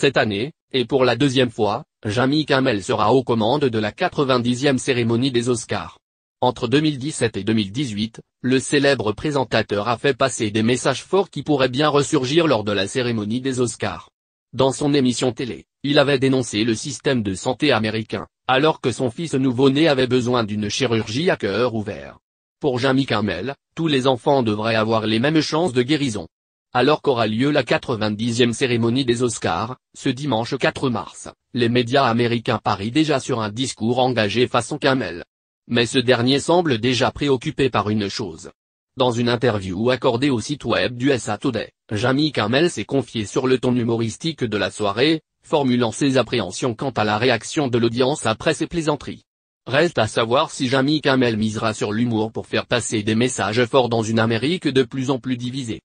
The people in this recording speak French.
Cette année, et pour la deuxième fois, Jamy Kimmel sera aux commandes de la 90e cérémonie des Oscars. Entre 2017 et 2018, le célèbre présentateur a fait passer des messages forts qui pourraient bien ressurgir lors de la cérémonie des Oscars. Dans son émission télé, il avait dénoncé le système de santé américain, alors que son fils nouveau-né avait besoin d'une chirurgie à cœur ouvert. Pour Jamy Kimmel, tous les enfants devraient avoir les mêmes chances de guérison. Alors qu'aura lieu la 90e cérémonie des Oscars, ce dimanche 4 mars, les médias américains parient déjà sur un discours engagé façon Kimmel. Mais ce dernier semble déjà préoccupé par une chose. Dans une interview accordée au site web du SA Today, Jamie Kamel s'est confié sur le ton humoristique de la soirée, formulant ses appréhensions quant à la réaction de l'audience après ses plaisanteries. Reste à savoir si Jamie Kamel misera sur l'humour pour faire passer des messages forts dans une Amérique de plus en plus divisée.